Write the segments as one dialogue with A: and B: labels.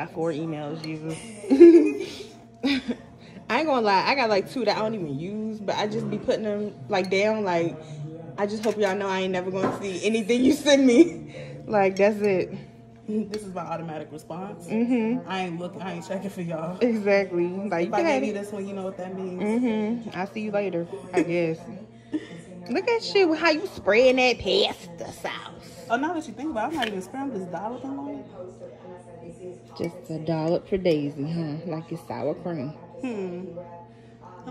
A: Got four emails, Jesus. I ain't gonna lie, I got like two that I don't even use, but I just be putting them like down. Like, I just hope y'all know I ain't never gonna see anything you send me. Like, that's it.
B: This is my automatic response.
A: Mm-hmm.
B: I ain't looking. I ain't checking for y'all.
A: Exactly. Like,
B: If I
A: you
B: gave you this one, you know what that means.
A: Mm-hmm. I'll see you later, I guess. Look at you, how you spraying that pasta sauce.
B: Oh, now that you think about it, I'm not even spraying this dolloping on it.
A: Just a dollop for Daisy, huh? Like it's sour cream.
B: Hmm.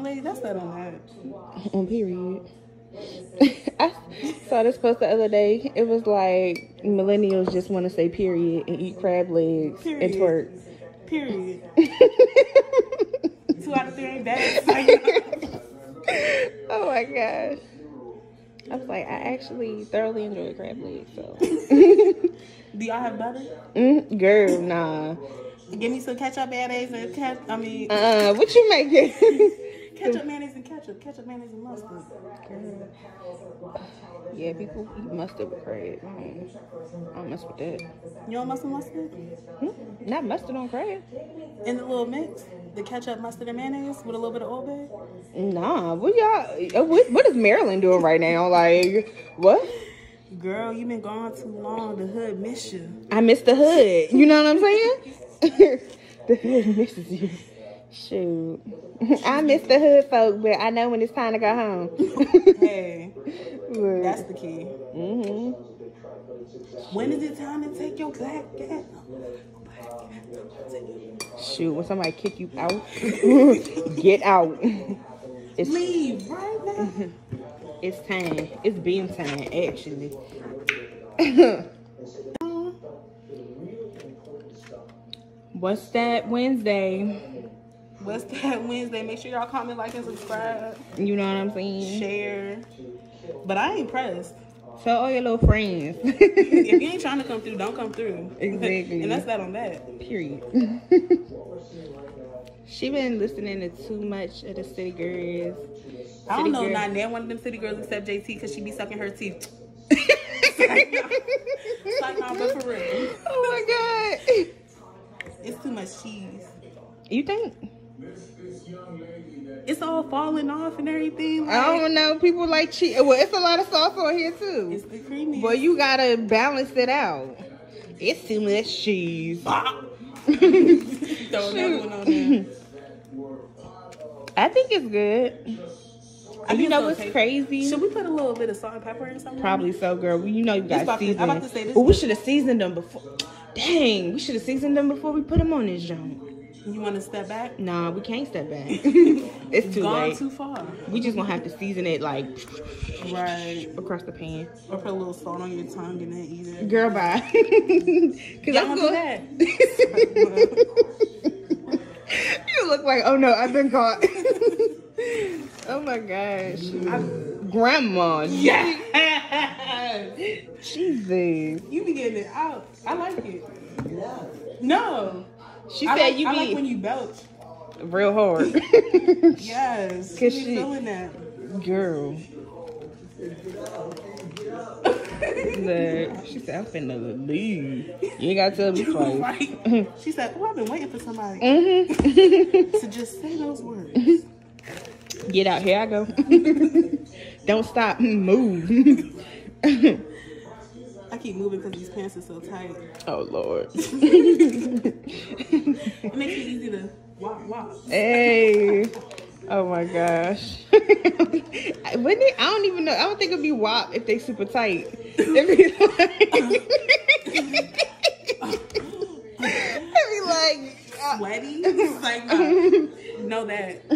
B: Lady, that's that on that.
A: On period. I saw this post the other day. It was like millennials just want to say period and eat crab legs
B: Period.
A: and twerk.
B: Period. Two out of three ain't bad.
A: oh my gosh. I was like, I actually thoroughly enjoy crab legs, so.
B: Do y'all have butter?
A: mm, girl, nah.
B: Give me some ketchup, mayonnaise, and ketchup. I mean,
A: Uh, what you making?
B: ketchup, mayonnaise, and ketchup. Ketchup, mayonnaise, and mustard. Girl.
A: yeah, people eat mustard with crab. Mm, I don't mess with that.
B: You don't mustard mustard?
A: Hmm? Not mustard on crab.
B: In the little mix, the ketchup, mustard, and mayonnaise with a little bit of Old Bay.
A: Nah, what y'all? uh, What, what is Maryland doing right now? Like, what?
B: Girl, you been gone too long. The hood miss you.
A: I miss the hood. You know what I'm saying? the hood misses you. Shoot. I miss the hood folk, but I know when it's time to go home.
B: Hey, that's the key.
A: hmm
B: When is it time to take your black cat?
A: Shoot, when somebody kick you out, get out. It's,
B: Leave right now.
A: It's time. It's being time, actually. What's that Wednesday?
B: What's that Wednesday? Make sure y'all comment, like, and subscribe.
A: You know what I'm saying?
B: Share. But I ain't pressed.
A: Tell all your little friends.
B: if you ain't trying to come through, don't come through.
A: Exactly.
B: and that's that on that.
A: Period. she been listening to too much of the city girls.
B: I don't
A: City
B: know
A: girl.
B: not none one of them city girls except JT because she be sucking her teeth. like, nah, but for real.
A: Oh my god.
B: It's too much cheese.
A: You think?
B: It's all falling off and everything. Like,
A: I don't know. People like cheese. Well, it's a lot of sauce on here too.
B: It's the creamy.
A: But you gotta balance it out. It's too much cheese.
B: Throw one on there.
A: I think it's good.
B: I
A: you know what's crazy?
B: Should we put a little bit of salt and pepper in something?
A: Probably so, girl. You know you got
B: about to-
A: season.
B: I'm about to say this
A: Oh, we should have seasoned them before. Dang, we should have seasoned them before we put them on this joint.
B: You want to step back?
A: Nah, we can't step back. it's too
B: Gone
A: late.
B: too far.
A: we just gonna have to season it like
B: Right.
A: across the pan.
B: Or put a little salt on your tongue and then eat it.
A: Girl, bye. Cause I'm
B: wanna do
A: going.
B: that?
A: you look like oh no, I've been caught. oh my gosh, I, grandma.
B: yeah.
A: Jesus.
B: You be getting it out. I like it. No.
A: She
B: I
A: said
B: like,
A: you
B: I
A: be
B: like when you belch.
A: real hard.
B: Yes.
A: Cause
B: you
A: she-
B: feeling that.
A: Girl. Look, she said, I'm finna leave. You ain't gotta tell me twice.
B: right. She said, "Oh, I've been waiting for somebody
A: hmm
B: to just say those words."
A: Get out, here I go. Don't stop, move.
B: I keep moving because these pants are so tight.
A: oh, Lord.
B: It makes it easy to walk, walk.
A: Hey. Oh my gosh. Wouldn't it? I don't even know. I don't think it'd be WAP if they super tight. It'd be like, it'd be like uh,
B: Sweaty? It's like, no, know that.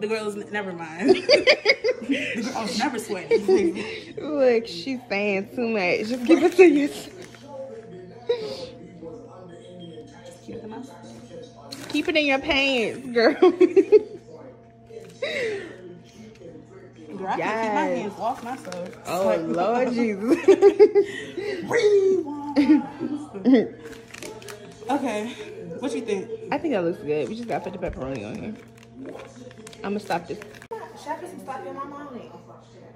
B: The girls, never mind. the girls never sweaty.
A: look, she's saying too much. Just give it to you.
B: Keep.
A: Keep it in your pants, girl.
B: Girl, I can keep my hands off myself.
A: oh Lord Jesus.
B: Rewind. okay, what you think?
A: I think that looks good. We just gotta put the pepperoni on here. I'm gonna stop this.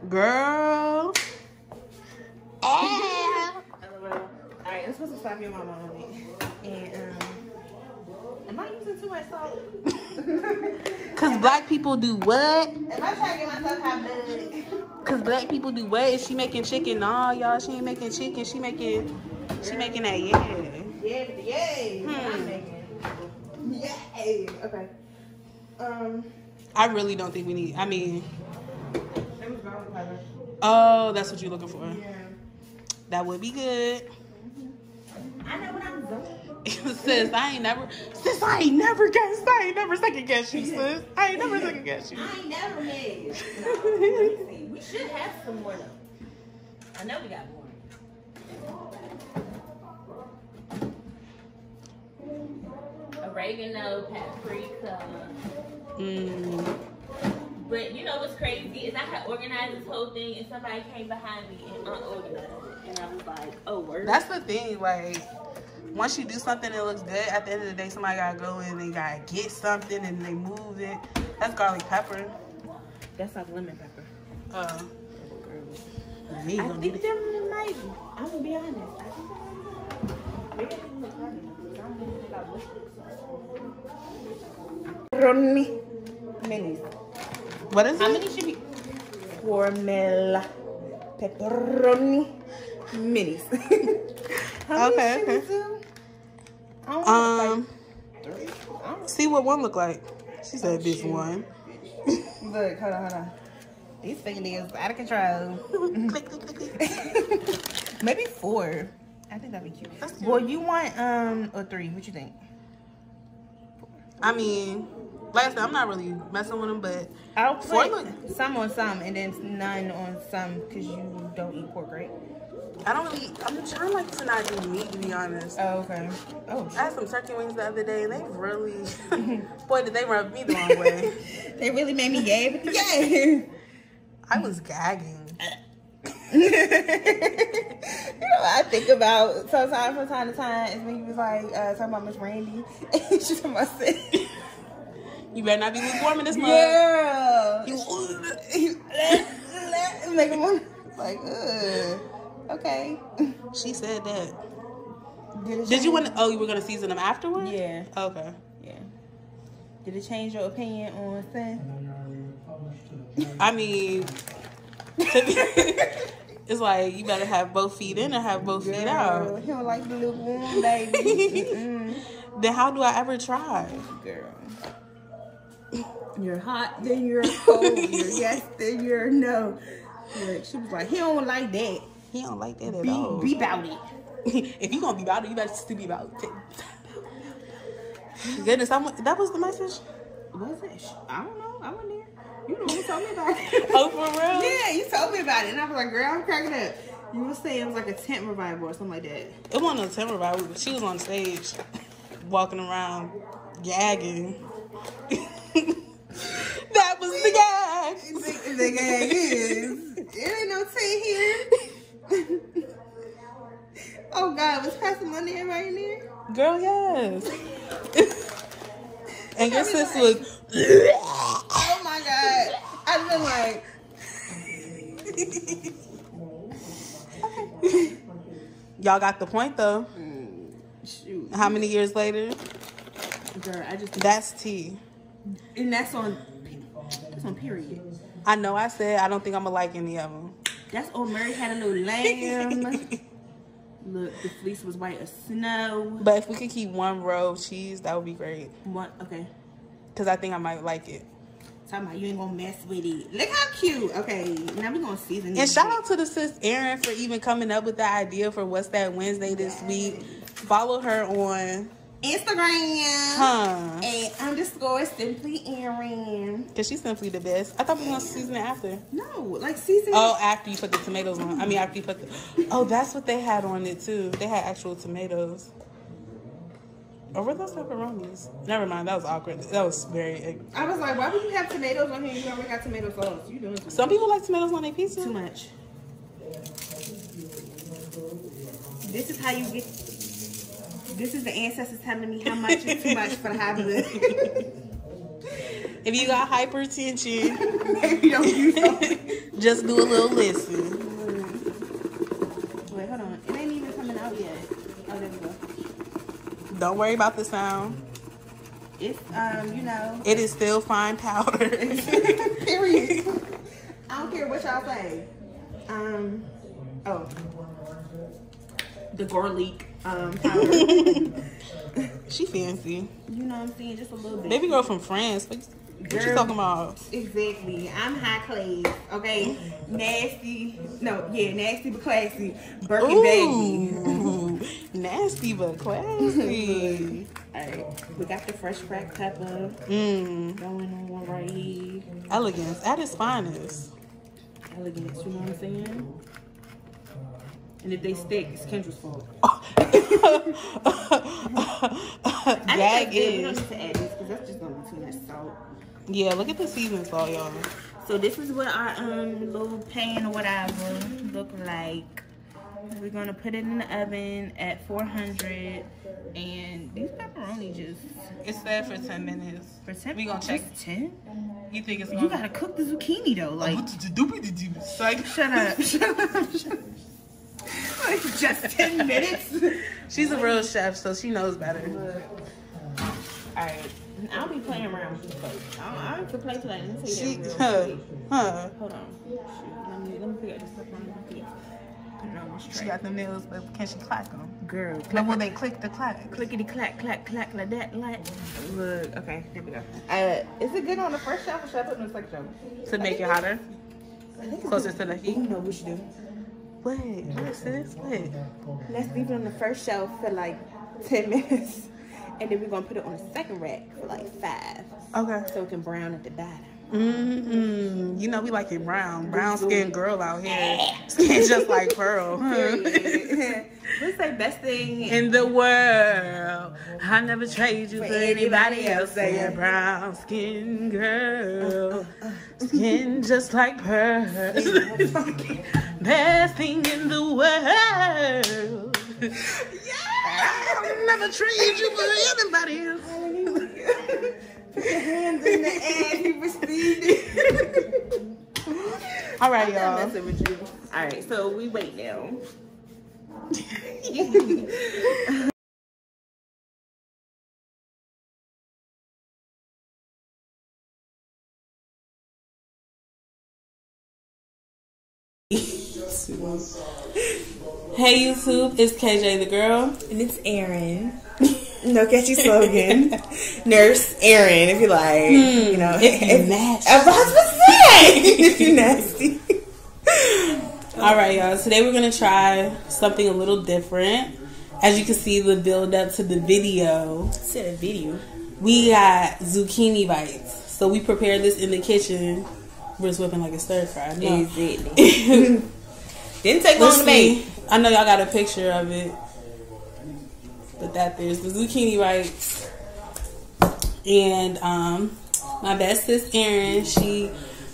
B: Girl. I
A: Alright, I'm supposed to slap your mama on it. And um Am I using too much salt?
B: Cause black people do what?
A: Am I trying to get myself hot blood?
B: Cause black people do what? Is she making chicken? No, y'all, she ain't making chicken. She making, she making that yeah.
A: Yeah, yay.
B: Hmm.
A: I'm making. Yay. Okay. Um,
B: I really don't think we need. I mean,
A: it was garlic powder.
B: oh, that's what you're looking for.
A: Yeah.
B: That would be good.
A: I know what I'm doing.
B: sis, I ain't never, sis, I ain't never guessed. I ain't never second guessed you, sis. I ain't never second guessed you.
A: I ain't never made. No, let me see. We should have some more though. I know we got more. Oregano, paprika.
B: Mm.
C: But you know what's crazy is I had organized this whole thing and somebody came behind me and unorganized it. And I was like, oh, word.
B: That's the thing. Like, once you do something that looks good, at the end of the day, somebody gotta go in and they gotta get something and they move it. That's garlic pepper.
A: That's like lemon pepper.
B: Uh, me
A: I think
B: need
A: them might. I'm gonna be honest. I think them might. Maybe I can look harder because I don't even think I looked Pepperoni minis.
B: what is
A: How
B: it?
A: many should be? Formella pepperoni minis. How
B: Okay,
A: many should we
B: okay.
A: do? I don't know,
B: Um,
A: like three. I don't
B: see what one look like. She said this one.
A: Look, hold on, hold on. These fingernails out of control.
B: Click, click, click, click.
A: Maybe four. I think that'd be cute.
B: That's cute.
A: Well, you want um or three? What you think?
B: I mean, I said, I'm not really messing with them, but
A: I'll put
B: look-
A: some on some and then none on some because you don't eat pork, right?
B: I don't really. I'm trying like to not do meat to be honest.
A: Oh, okay. Oh,
B: I had some turkey wings the other day, and they really, boy, did they rub me the wrong way.
A: they really made me gay. but Yeah.
B: I was gagging.
A: you know what I think about sometimes from time to time is when you was like uh, talking about Miss Randy. She's talking about.
B: You better not be lukewarm in this mug.
A: Girl.
B: You-
A: Make him want like, ugh. Okay.
B: She said that.
A: Did,
B: Did you want? to Oh, you were gonna season them afterwards?
A: Yeah.
B: Okay.
A: Yeah. Did it change your opinion on sin?
B: I mean, it's like you better have both feet in or have both feet out.
A: he don't like the little warm baby.
B: Then how do I ever try?
A: Girl. You're hot, then you're cold. You're yes, then you're no. She was like, he don't like that.
B: He don't like that at
A: Be,
B: all.
A: be about it.
B: if you gonna be about it, you better still be about it. Goodness, I'm, that was the message.
A: Was it? I don't know. I wasn't there. You know who told me about it.
B: Oh, for real?
A: Yeah, you told me about it. And I was like, girl, I'm cracking up. You were saying it was like a tent revival or something like that.
B: It wasn't a tent revival, but She was on stage, walking around, gagging. Was the gag.
A: The, the gag is. It ain't no tent here. oh God, was Pastor Monday right in there?
B: Girl, yes. and your sis was.
A: Oh my God. I've been like,
B: Y'all got the point though.
A: Hmm, shoot.
B: How many years later?
A: Girl, I just
B: That's tea.
A: and that's on that's on period.
B: I know I said I don't think I'm gonna like any of them.
A: That's old Mary had a little lamb. Look, the fleece was white as snow.
B: But if we could keep one row of cheese, that would be great.
A: What? Okay.
B: Cause I think I might like it.
A: Talking about you ain't gonna mess with it. Look how cute. Okay, now we're gonna season
B: it.
A: And
B: shout out to the sis Erin for even coming up with the idea for what's that Wednesday this week. Follow her on,
A: Instagram.
B: huh?
A: And underscore simply Erin.
B: Cause she's simply the best. I thought we were gonna season it after.
A: No, like season.
B: Oh, after you put the tomatoes on. I mean, after you put the. Oh, that's what they had on it too. They had actual tomatoes. Or were those pepperonis? Never mind. That was awkward. That was very.
A: I was like, why would you have tomatoes on here? You already got tomato sauce. You doing too
B: Some people like tomatoes on their pizza.
A: too much. This is how you get. This is the ancestors telling me how much is too much for the high blood.
B: If you got hypertension,
A: Maybe don't use
B: just do a little listen.
A: Wait, hold on. It ain't even coming out yet. Oh, there we go.
B: Don't worry about the sound.
A: It's um, you know,
B: It is still fine powder.
A: period. I don't care what y'all say. Um, oh, the garlic um powder.
B: she fancy.
A: you know what I'm saying? Just a little bit.
B: Baby girl from France. What, what you
A: Girl.
B: talking about?
A: Exactly. I'm high class. Okay. Nasty. No, yeah, nasty but classy. Birkin baggy.
B: Ooh, nasty but classy.
A: Alright. We got the fresh cracked pepper
B: Mmm,
A: going on right here.
B: elegance at its finest.
A: Elegance, you know what I'm saying? And if they stick, it's Kendra's fault. I
B: Gag
A: think that's. We don't need to add this because that's just gonna be too much salt.
B: Yeah, look at the season salt, y'all.
A: So this is what our um little pan or whatever look like. We're gonna put it in the oven at 400, and these pepperoni just
B: It's set for 10 minutes.
A: for 10.
B: We gonna check.
A: just 10.
B: You think it's
A: You gotta cook the zucchini though, like.
B: Like,
A: Shut up! Shut up! Shut up. Like just 10 minutes.
B: she's a real chef, so she knows better.
A: All right, I'll be playing around with this plate. I don't, I have to play tonight. Let me
B: She,
A: tell you that.
B: huh,
A: real
B: huh.
A: Hold on. Shoot. Let me let me pick up this stuff on the plate. Put it on this
B: She got the nails, but can she clack them?
A: Girl,
B: Like when they click the clack.
A: clickety clack clack clack like that like. Look, okay, there we go. Uh, is it good on the first shelf or should I put it on the second shelf?
B: To make it hotter,
A: I think it's
B: closer to the
A: You
B: heat.
A: know what we should do.
B: Wait, what is this? Wait.
A: Let's leave it on the first shelf for like 10 minutes. And then we're gonna put it on the second rack for like five.
B: Okay.
A: So it can brown at the bottom.
B: Mm-mm. You know we like it brown. Brown skinned girl out here. Skin just like Pearl. huh?
A: What's the best thing?
B: In the world, I never trade you for anybody else. Say a brown skin uh, uh, girl, uh, skin just like pearl. Oh, best thing in the world. Yeah, I'll never trade you for anybody else.
A: Put your hands in the air. You received it.
B: All right, y'all.
A: messing with you. All right, so we wait now.
B: Hey YouTube, it's KJ Tha Girl.
A: And it's Erin. No catchy slogan. Nurse Erin, if you like. Hmm. you know,
B: if you nasty.
A: I was about to say, if you nasty.
B: All right, y'all. Today we're gonna try something a little different. As you can see, the build up to the video,
A: Send a video.
B: we got zucchini bites. So we prepared this in the kitchen. We're just whipping like a stir fry. No.
A: Exactly. Didn't take long to make.
B: I know y'all got a picture of it, but that there's the zucchini bites, and um, my best sis Erin, she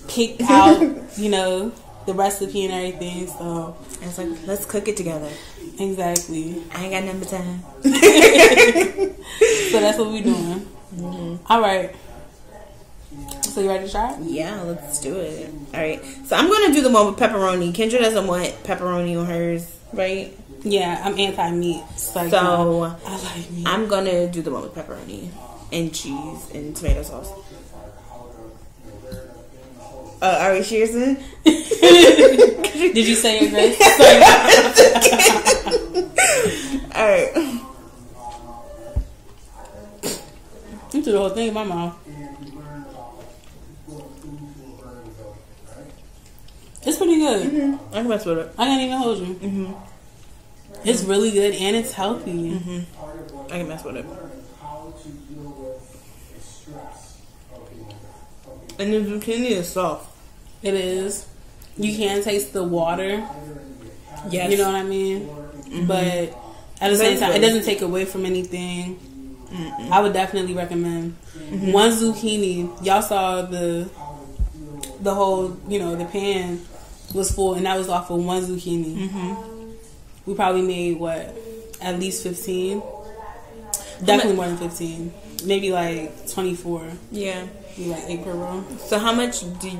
B: picked out, you know, the recipe and everything. So
A: I was like, let's cook it together.
B: exactly.
A: I ain't got number time.
B: So that's what we're doing. Mm-hmm. All right. So you ready to try? it?
A: Yeah, let's do it. All right. So I'm gonna do the one with pepperoni. Kendra doesn't want pepperoni on hers, right?
B: Yeah, I'm anti meat. So,
A: So
B: I like meat.
A: I'm gonna do the one with pepperoni and cheese and tomato sauce. Uh, are we cheersing?
B: Did you say your grace? Sorry.
A: All right.
B: You threw the whole thing in my mouth. It's pretty good.
A: I can mess with it.
B: I can't even hold you.
A: Mm-hmm.
B: It's really good and it's healthy.
A: I can mess with it. And the zucchini is soft.
B: It is. You can taste the water.
A: Yes.
B: You know what I mean? Mm-hmm. But at the same time, it doesn't take away from anything. I would definitely recommend mm-hmm. one zucchini. Y'all saw the the whole, you know, the pan was full, and that was off of one zucchini. Mm-hmm. We probably made what, at least fifteen. Definitely more than fifteen. Maybe like twenty four.
A: Yeah.
B: Like eight per row.
A: So how much do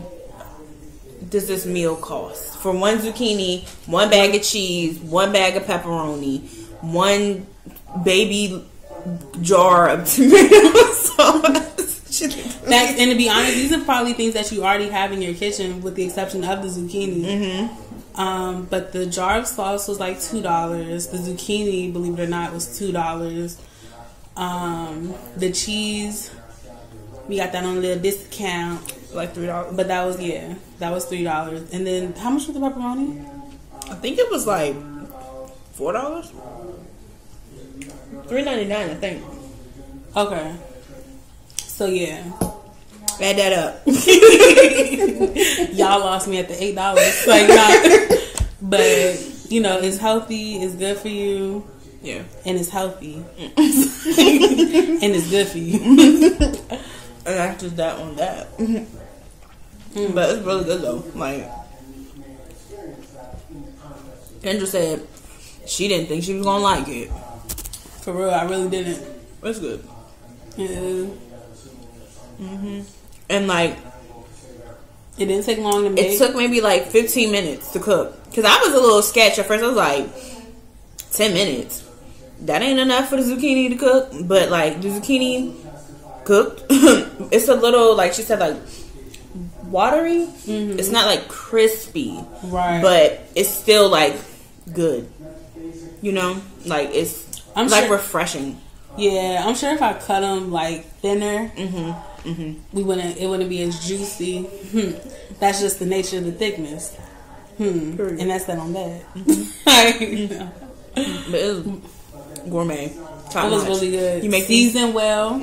A: does this meal cost for one zucchini, one bag of cheese, one bag of pepperoni, one baby jar of tomato sauce.
B: That, and to be honest, these are probably things that you already have in your kitchen, with the exception of the zucchini.
A: Mm-hmm.
B: Um, but the jar of sauce was like two dollars. The zucchini, believe it or not, was two dollars. Um, the cheese, we got that on a little discount,
A: like three dollars.
B: but that was yeah, that was three dollars. And then how much was the pepperoni?
A: I think it was like four dollars. Three ninety nine, I think.
B: Okay, so yeah,
A: Add that up.
B: y'all lost me at the eight dollars. Like, not, but you know, it's healthy, it's good for you,
A: yeah.
B: and it's healthy, mm. and it's good for you.
A: And that's just that on that. But it's really good though. Like Kendra said she didn't think she was gonna like it.
B: For real, I really didn't.
A: It's good.
B: Yeah. Mhm.
A: And like
B: It didn't take long to make.
A: it took maybe like 15 minutes to cook. Cause I was a little sketch at first. I was like 10 minutes. That ain't enough for the zucchini to cook. But like the zucchini cooked. it's a little like she said like watery. It's not like crispy.
B: right.
A: but it's still like good. You know, like it's
B: I'm
A: like
B: sure-
A: refreshing.
B: yeah, I'm sure if I cut them like thinner,
A: Mm-hmm. Mm-hmm.
B: we wouldn't. It wouldn't be as juicy. Hmm. That's just the nature of the thickness. Hmm. And that's that on that.
A: Mm-hmm. But it was gourmet. Top
B: It was
A: notch.
B: really good.
A: You make these
B: seasoned well.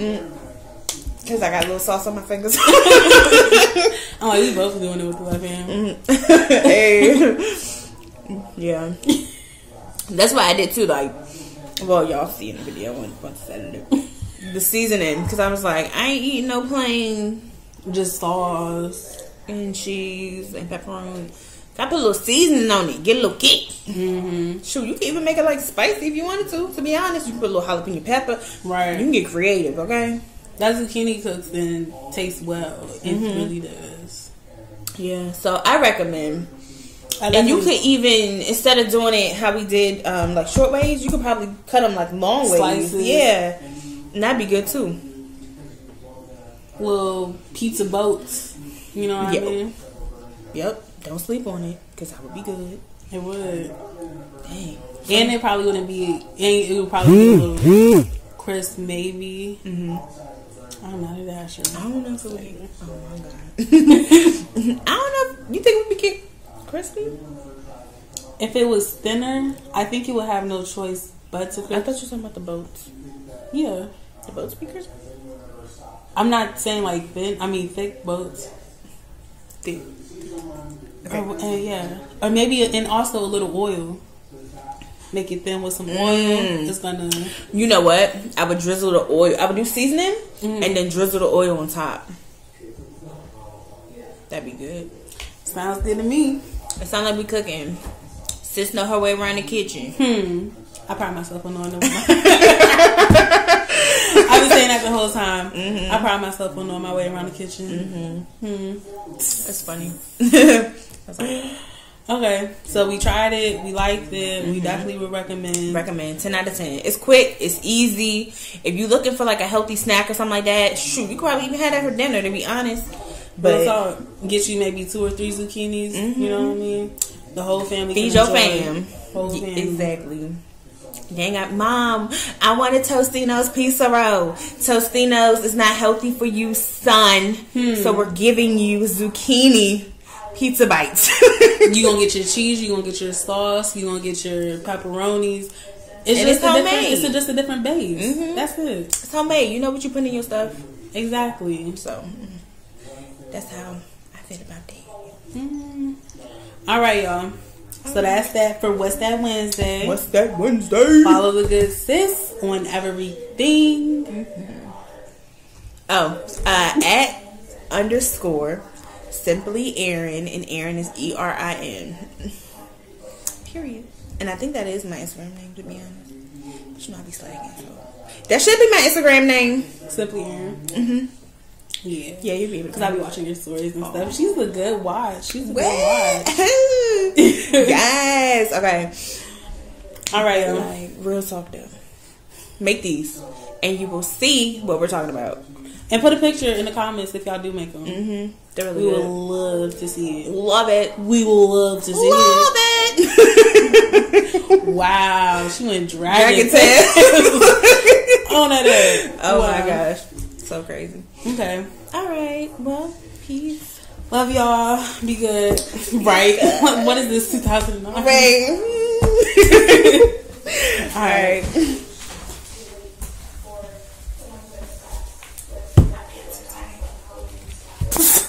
A: Because I got a little sauce on my fingers.
B: Oh, you both doing it with the left hand.
A: hey, yeah. That's what I did too. Like, well, y'all see in the video when once I said it. The seasoning, because I was like, I ain't eating no plain
B: Just sauce.
A: and cheese and pepperoni. I put a little seasoning on it, get a little kick.
B: Mm-hmm.
A: Shoot, you can even make it like spicy if you wanted to. To be honest, you can put a little jalapeno pepper.
B: Right.
A: You can get creative, okay?
B: That zucchini cooks and tastes well. It
A: Mm-hmm.
B: really does.
A: Yeah. So I recommend.
B: I
A: And you
B: definitely-
A: could even instead of doing it how we did um, like short ways, you could probably cut them like long ways. Yeah, and that'd be good too.
B: little pizza boats. You know what
A: Yep.
B: I mean?
A: Yep. Don't sleep on it because that would be good.
B: It would.
A: Dang.
B: And it probably wouldn't be. And it would probably be a little crisp, maybe.
A: hmm
B: I'm not even sure.
A: I don't know if it would be. Oh my god. I don't know. If, you think it would be crispy?
B: If it was thinner, I think it would have no choice but to
A: I thought you were talking about the boats.
B: Yeah,
A: The boats be crispy.
B: I'm not saying like thin. I mean thick boats.
A: Thick.
B: Or, uh, yeah, or maybe and also a little oil. Make it thin with some oil.
A: Mm.
B: It's gonna.
A: You know what? I would drizzle the oil. I would do seasoning
B: Mm.
A: and then drizzle the oil on top. That'd be good.
B: Sounds good to me.
A: It sounds like we cooking. Sis know her way around the kitchen.
B: Hmm. I pride myself on knowing. I've been saying that the whole time.
A: Mm-hmm.
B: I pride myself on knowing my way around the kitchen. Hmm.
A: That's funny.
B: Okay, so we tried it. We liked it.
A: Mm-hmm.
B: We definitely would recommend.
A: Recommend 10 out of 10. It's quick, it's easy. If you're looking for like a healthy snack or something like that, shoot, you could probably even have that for dinner to be honest.
B: But
A: But
B: so get you maybe two or three zucchinis. You know what I mean? The whole family.
A: feed
B: can
A: your fam.
B: Whole family.
A: Exactly. Dang it, mom, I want a Totino's pizza roll. Totino's is not healthy for you, son.
B: Hmm.
A: So we're giving you zucchini pizza bites.
B: You gonna get your cheese. You gonna get your sauce. You gonna get your pepperonis. It's
A: And
B: just
A: it's
B: a different.
A: homemade.
B: It's a, just a different base.
A: Mhm.
B: That's it.
A: it's homemade. You know what you put in your stuff.
B: Exactly.
A: So mm, that's how I feel about that.
B: Mm. All right, y'all. So that's that for What's That Wednesday.
A: What's that Wednesday?
B: Follow the good sis on everything.
A: Oh, uh, at underscore simply Erin, and Erin is E R I N. Period. And I think that is my Instagram name, to be honest. But you know, I be slagging. So. That should be my Instagram name.
B: Simply Erin.
A: Mm-hmm.
B: Yeah.
A: Yeah, you'll be able to.
B: Because I'll be watching your stories and stuff. She's a good watch. She's a good
A: What?
B: watch.
A: yes. Okay.
B: All right.
A: Like real talk though. Make these, and you will see what we're talking about.
B: And put a picture in the comments if y'all do make them.
A: Mm-hmm. Really
B: We
A: good.
B: would love to see it.
A: Love it.
B: We will love to see
A: Love it.
B: Love it. Wow, she went dragon,
A: Dragon tail.
B: on that ass.
A: Oh
B: Wow.
A: my gosh, so crazy.
B: Okay.
A: All right, well, peace.
B: Love y'all. Be good. Right. what is this, 2009?
A: Right. All right.